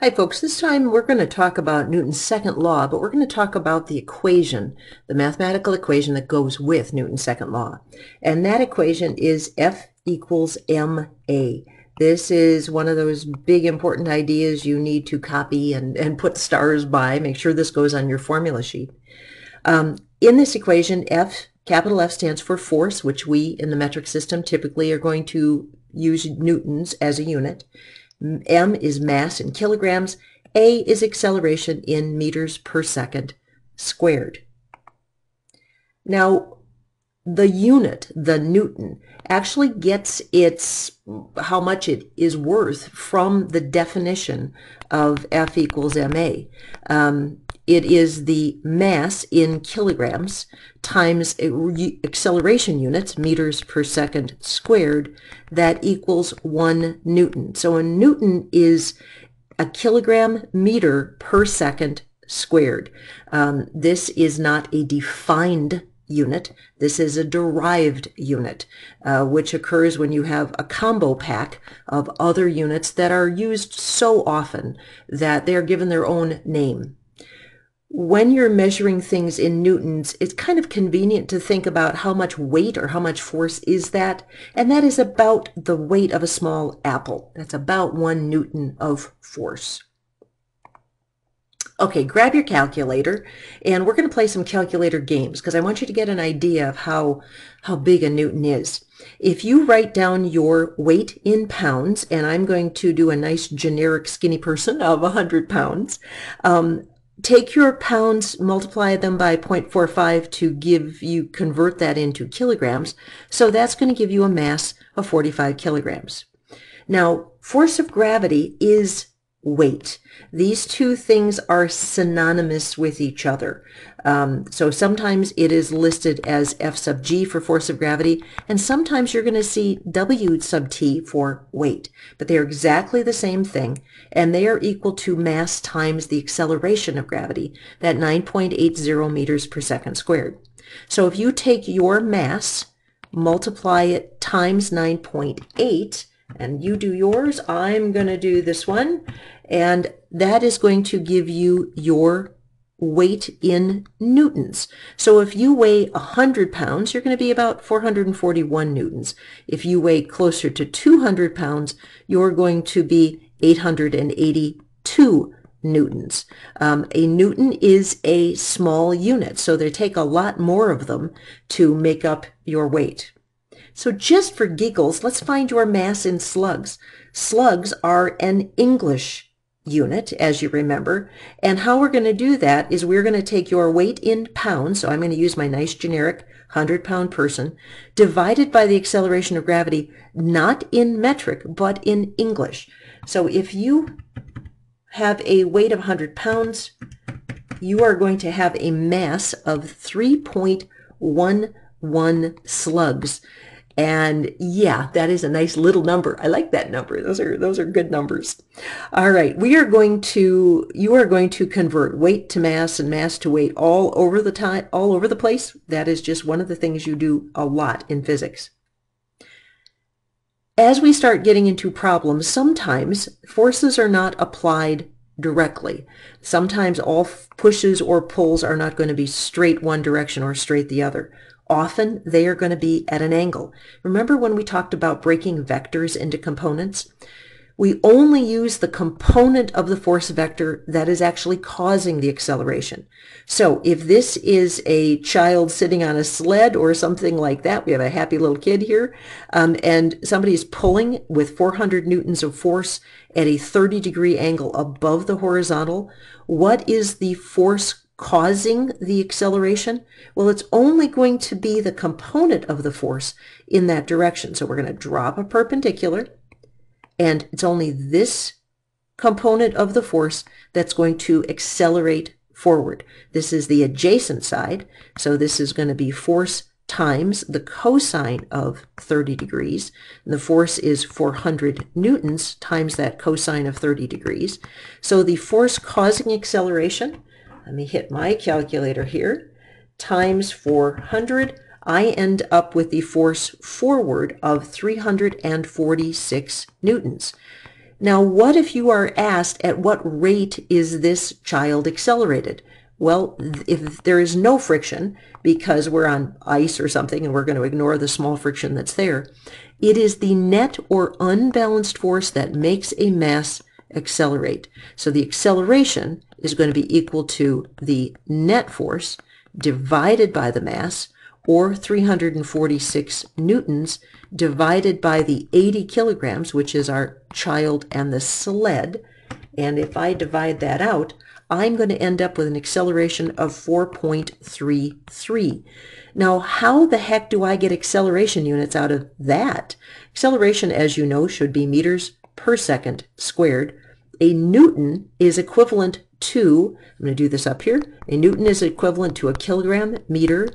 Hi folks, this time we're going to talk about Newton's second law, but we're going to talk about the equation, the mathematical equation that goes with Newton's second law. And that equation is F equals ma. This is one of those big important ideas you need to copy and, and put stars by. Make sure this goes on your formula sheet. Um, in this equation, F, capital F stands for force, which we in the metric system typically are going to use newtons as a unit. M is mass in kilograms. A is acceleration in meters per second squared. Now, the unit, the Newton, actually gets its how much it is worth from the definition of F equals ma. Um, it is the mass in kilograms times acceleration units, meters per second squared, that equals one Newton. So a Newton is a kilogram meter per second squared. Um, this is not a defined unit. This is a derived unit, uh, which occurs when you have a combo pack of other units that are used so often that they are given their own name when you're measuring things in newtons, it's kind of convenient to think about how much weight or how much force is that. And that is about the weight of a small apple. That's about one newton of force. Okay, grab your calculator and we're going to play some calculator games because I want you to get an idea of how, how big a newton is. If you write down your weight in pounds, and I'm going to do a nice generic skinny person of 100 pounds, um, take your pounds, multiply them by 0.45 to give you, convert that into kilograms. So that's going to give you a mass of 45 kilograms. Now, force of gravity is weight. These two things are synonymous with each other. Um, so sometimes it is listed as F sub g for force of gravity, and sometimes you're going to see W sub t for weight. But they are exactly the same thing, and they are equal to mass times the acceleration of gravity, that 9.80 meters per second squared. So if you take your mass, multiply it times 9.8, and you do yours. I'm going to do this one. And that is going to give you your weight in newtons. So if you weigh 100 pounds, you're going to be about 441 newtons. If you weigh closer to 200 pounds, you're going to be 882 newtons. Um, a newton is a small unit, so they take a lot more of them to make up your weight. So just for giggles, let's find your mass in slugs. Slugs are an English unit, as you remember. And how we're going to do that is we're going to take your weight in pounds, so I'm going to use my nice generic 100-pound person, divided by the acceleration of gravity, not in metric, but in English. So if you have a weight of 100 pounds, you are going to have a mass of 3.11 slugs. And yeah, that is a nice little number. I like that number. Those are those are good numbers. All right, we are going to you are going to convert weight to mass and mass to weight all over the time all over the place. That is just one of the things you do a lot in physics. As we start getting into problems, sometimes forces are not applied directly. Sometimes all pushes or pulls are not going to be straight one direction or straight the other. Often they are going to be at an angle. Remember when we talked about breaking vectors into components? We only use the component of the force vector that is actually causing the acceleration. So if this is a child sitting on a sled or something like that, we have a happy little kid here, um, and somebody is pulling with 400 newtons of force at a 30 degree angle above the horizontal, what is the force causing the acceleration? Well, it's only going to be the component of the force in that direction. So we're going to drop a perpendicular, and it's only this component of the force that's going to accelerate forward. This is the adjacent side, so this is going to be force times the cosine of 30 degrees. And the force is 400 newtons times that cosine of 30 degrees. So the force causing acceleration let me hit my calculator here, times 400, I end up with the force forward of 346 newtons. Now, what if you are asked at what rate is this child accelerated? Well, if there is no friction, because we're on ice or something and we're going to ignore the small friction that's there, it is the net or unbalanced force that makes a mass accelerate. So the acceleration is going to be equal to the net force divided by the mass, or 346 newtons, divided by the 80 kilograms, which is our child and the sled. And if I divide that out, I'm going to end up with an acceleration of 4.33. Now, how the heck do I get acceleration units out of that? Acceleration, as you know, should be meters per second squared. A newton is equivalent to, I'm going to do this up here, a newton is equivalent to a kilogram meter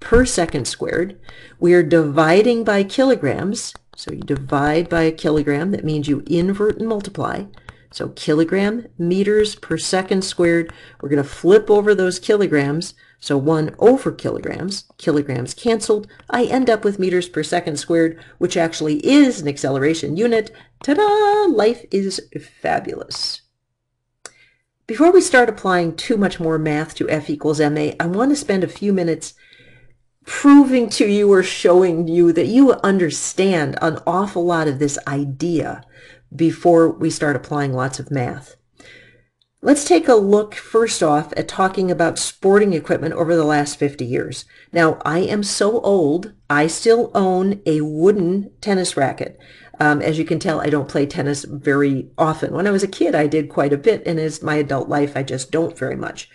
per second squared. We are dividing by kilograms, so you divide by a kilogram, that means you invert and multiply. So kilogram meters per second squared. We're going to flip over those kilograms. So 1 over kilograms, kilograms canceled. I end up with meters per second squared, which actually is an acceleration unit. Ta-da! Life is fabulous. Before we start applying too much more math to F equals ma, I want to spend a few minutes proving to you or showing you that you understand an awful lot of this idea before we start applying lots of math. Let's take a look first off at talking about sporting equipment over the last 50 years. Now, I am so old, I still own a wooden tennis racket. Um, as you can tell, I don't play tennis very often. When I was a kid, I did quite a bit, and as my adult life, I just don't very much.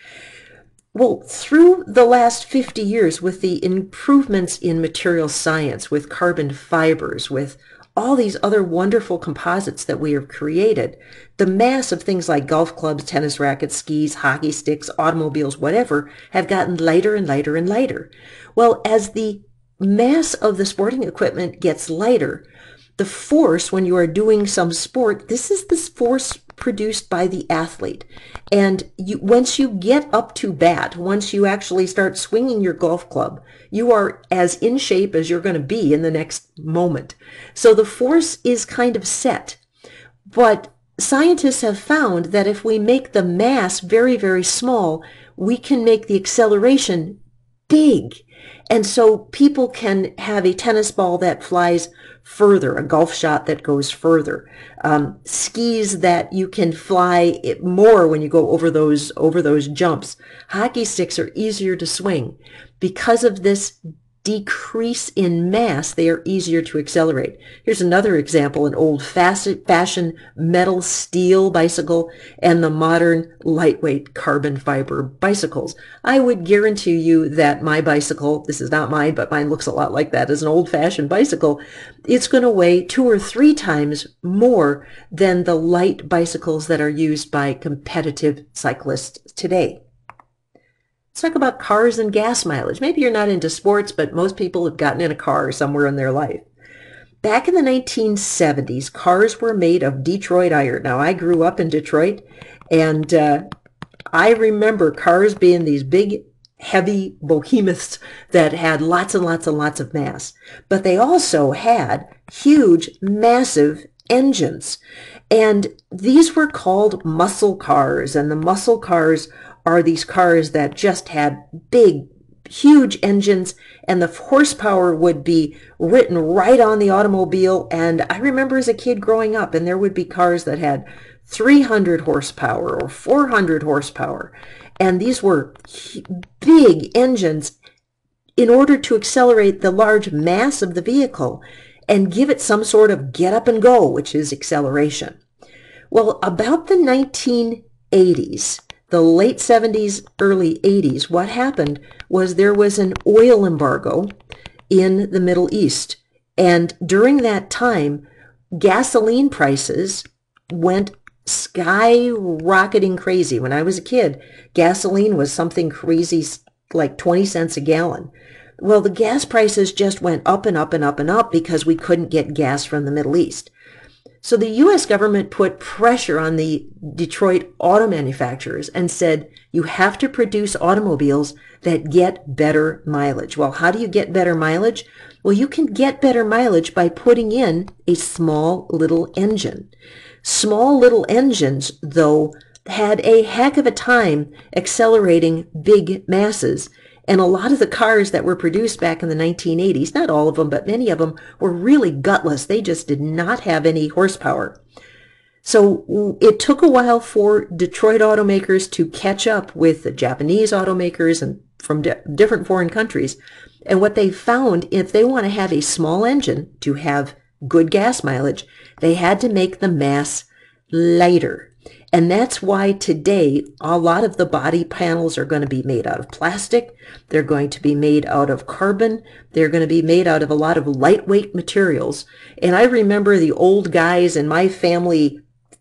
Well, through the last 50 years, with the improvements in material science, with carbon fibers, with all these other wonderful composites that we have created, the mass of things like golf clubs, tennis rackets, skis, hockey sticks, automobiles, whatever, have gotten lighter and lighter and lighter. Well, as the mass of the sporting equipment gets lighter, the force when you are doing some sport, this is the force produced by the athlete. And you, once you get up to bat, once you actually start swinging your golf club, you are as in shape as you're going to be in the next moment. So the force is kind of set. But scientists have found that if we make the mass very, very small, we can make the acceleration big. And so people can have a tennis ball that flies further, a golf shot that goes further, um, skis that you can fly more when you go over those over those jumps. Hockey sticks are easier to swing because of this decrease in mass, they are easier to accelerate. Here's another example, an old fashioned metal steel bicycle and the modern lightweight carbon fiber bicycles. I would guarantee you that my bicycle, this is not mine, but mine looks a lot like that, is an old fashioned bicycle. It's going to weigh two or three times more than the light bicycles that are used by competitive cyclists today. Talk about cars and gas mileage. Maybe you're not into sports, but most people have gotten in a car somewhere in their life. Back in the 1970s, cars were made of Detroit iron. Now, I grew up in Detroit, and uh, I remember cars being these big, heavy behemoths that had lots and lots and lots of mass. But they also had huge, massive engines. And these were called muscle cars, and the muscle cars are these cars that just had big, huge engines and the horsepower would be written right on the automobile. And I remember as a kid growing up and there would be cars that had 300 horsepower or 400 horsepower. And these were big engines in order to accelerate the large mass of the vehicle and give it some sort of get up and go, which is acceleration. Well, about the 1980s, the late 70s, early 80s, what happened was there was an oil embargo in the Middle East. And during that time, gasoline prices went skyrocketing crazy. When I was a kid, gasoline was something crazy like 20 cents a gallon. Well, the gas prices just went up and up and up and up because we couldn't get gas from the Middle East. So the U.S. government put pressure on the Detroit auto manufacturers and said, you have to produce automobiles that get better mileage. Well, how do you get better mileage? Well, you can get better mileage by putting in a small little engine. Small little engines, though, had a heck of a time accelerating big masses. And a lot of the cars that were produced back in the 1980s, not all of them, but many of them, were really gutless. They just did not have any horsepower. So it took a while for Detroit automakers to catch up with the Japanese automakers and from di different foreign countries. And what they found, if they want to have a small engine to have good gas mileage, they had to make the mass lighter. And that's why today a lot of the body panels are going to be made out of plastic. They're going to be made out of carbon. They're going to be made out of a lot of lightweight materials. And I remember the old guys in my family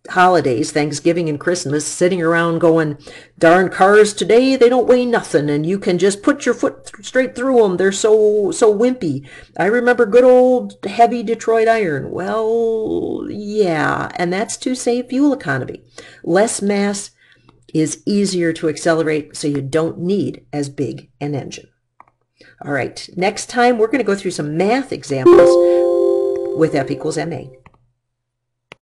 holidays, Thanksgiving and Christmas, sitting around going, darn cars today, they don't weigh nothing, and you can just put your foot th straight through them. They're so, so wimpy. I remember good old heavy Detroit iron. Well, yeah, and that's to save fuel economy. Less mass is easier to accelerate, so you don't need as big an engine. All right, next time we're going to go through some math examples with F equals MA.